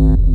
Yeah.